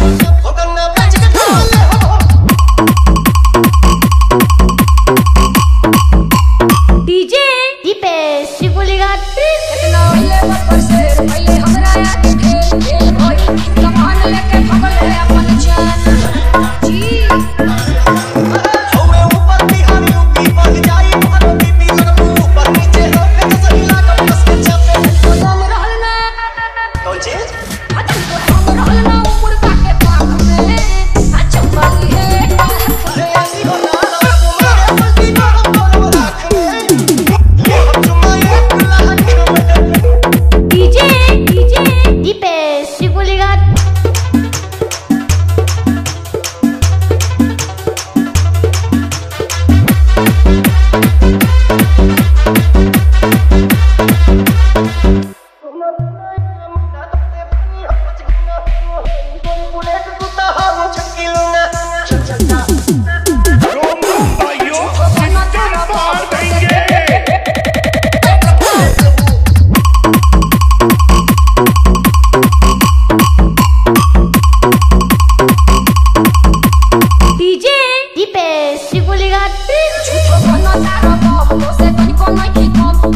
Thank você pode comer que come.